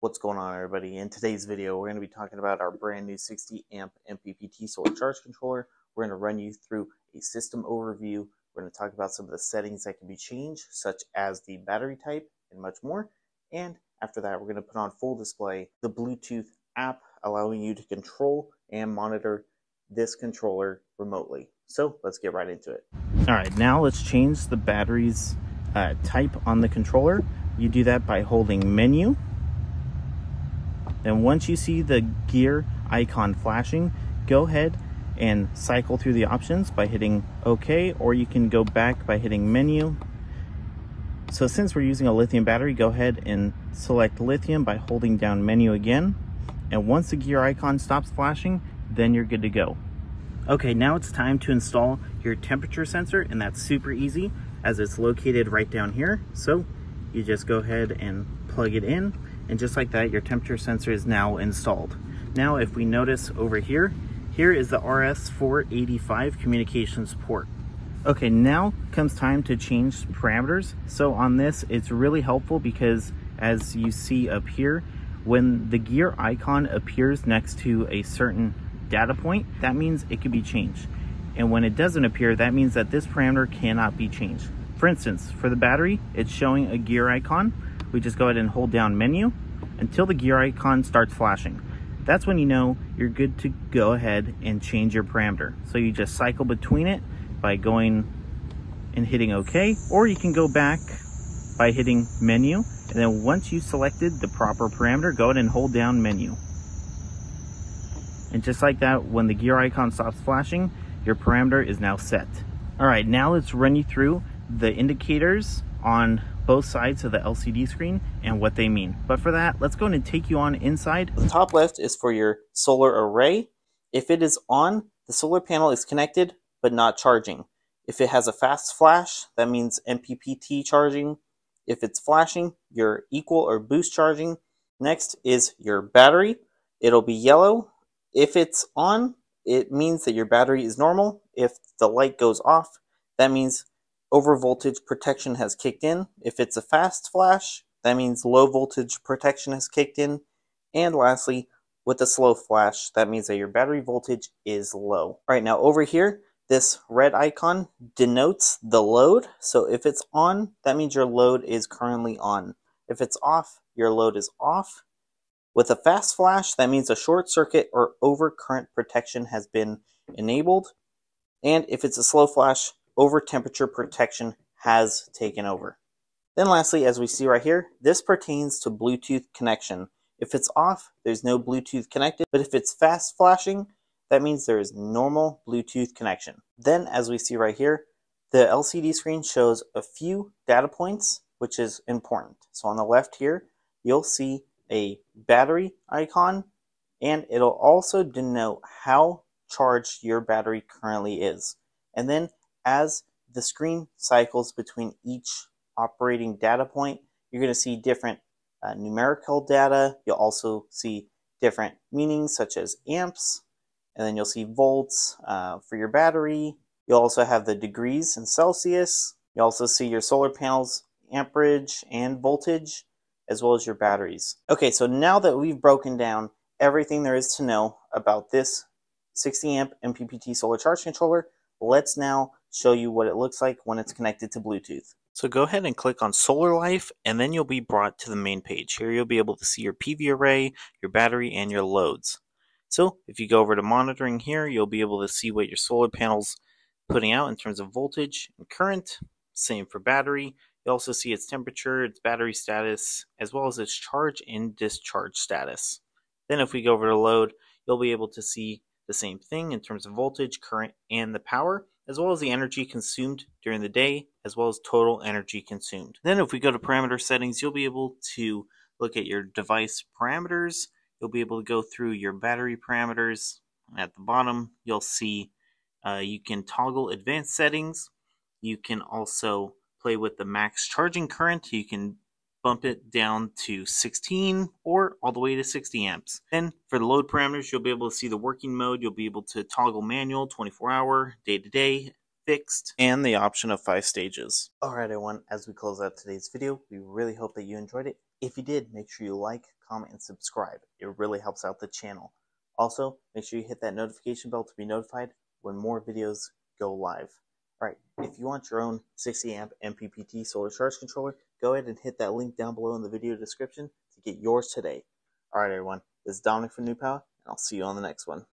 What's going on everybody? In today's video, we're going to be talking about our brand new 60 amp MPPT solar charge controller. We're going to run you through a system overview. We're going to talk about some of the settings that can be changed, such as the battery type and much more. And after that, we're going to put on full display the Bluetooth app, allowing you to control and monitor this controller remotely. So let's get right into it. All right, now let's change the battery's uh, type on the controller. You do that by holding menu and once you see the gear icon flashing, go ahead and cycle through the options by hitting OK, or you can go back by hitting menu. So since we're using a lithium battery, go ahead and select lithium by holding down menu again. And once the gear icon stops flashing, then you're good to go. Okay, now it's time to install your temperature sensor, and that's super easy as it's located right down here. So you just go ahead and plug it in and just like that, your temperature sensor is now installed. Now, if we notice over here, here is the RS485 communications port. Okay, now comes time to change parameters. So on this, it's really helpful because as you see up here, when the gear icon appears next to a certain data point, that means it can be changed. And when it doesn't appear, that means that this parameter cannot be changed. For instance, for the battery, it's showing a gear icon we just go ahead and hold down menu until the gear icon starts flashing. That's when you know you're good to go ahead and change your parameter. So you just cycle between it by going and hitting OK, or you can go back by hitting menu. And then once you selected the proper parameter, go ahead and hold down menu. And just like that, when the gear icon stops flashing, your parameter is now set. All right, now let's run you through the indicators on both sides of the LCD screen and what they mean. But for that, let's go and take you on inside. The top left is for your solar array. If it is on, the solar panel is connected but not charging. If it has a fast flash, that means MPPT charging. If it's flashing, you're equal or boost charging. Next is your battery. It'll be yellow. If it's on, it means that your battery is normal. If the light goes off, that means over voltage protection has kicked in. If it's a fast flash, that means low voltage protection has kicked in. And lastly, with a slow flash, that means that your battery voltage is low. All right, now over here, this red icon denotes the load. So if it's on, that means your load is currently on. If it's off, your load is off. With a fast flash, that means a short circuit or overcurrent protection has been enabled. And if it's a slow flash, over temperature protection has taken over. Then lastly, as we see right here, this pertains to Bluetooth connection. If it's off, there's no Bluetooth connected, but if it's fast flashing, that means there is normal Bluetooth connection. Then as we see right here, the LCD screen shows a few data points, which is important. So on the left here, you'll see a battery icon, and it'll also denote how charged your battery currently is. And then as the screen cycles between each operating data point, you're going to see different uh, numerical data. You'll also see different meanings such as amps, and then you'll see volts uh, for your battery. You'll also have the degrees in Celsius. You also see your solar panels amperage and voltage, as well as your batteries. Okay, so now that we've broken down everything there is to know about this 60 amp MPPT solar charge controller, let's now show you what it looks like when it's connected to Bluetooth. So go ahead and click on Solarlife and then you'll be brought to the main page. Here you'll be able to see your PV array, your battery, and your loads. So if you go over to monitoring here, you'll be able to see what your solar panels putting out in terms of voltage and current. Same for battery. You also see its temperature, its battery status, as well as its charge and discharge status. Then if we go over to load, you'll be able to see the same thing in terms of voltage, current, and the power as well as the energy consumed during the day, as well as total energy consumed. Then if we go to parameter settings, you'll be able to look at your device parameters. You'll be able to go through your battery parameters. At the bottom, you'll see uh, you can toggle advanced settings. You can also play with the max charging current. You can bump it down to 16 or all the way to 60 amps. Then for the load parameters, you'll be able to see the working mode. You'll be able to toggle manual, 24 hour, day to day, fixed, and the option of five stages. Alright everyone, as we close out today's video, we really hope that you enjoyed it. If you did, make sure you like, comment, and subscribe. It really helps out the channel. Also, make sure you hit that notification bell to be notified when more videos go live. Alright, if you want your own 60 amp MPPT solar charge controller, go ahead and hit that link down below in the video description to get yours today. Alright everyone, this is Dominic from Newpowa, and I'll see you on the next one.